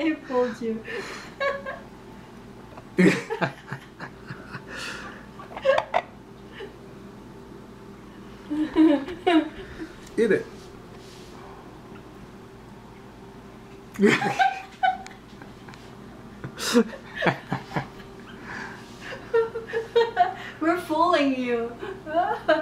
I pulled you. Eat it. We're fooling you.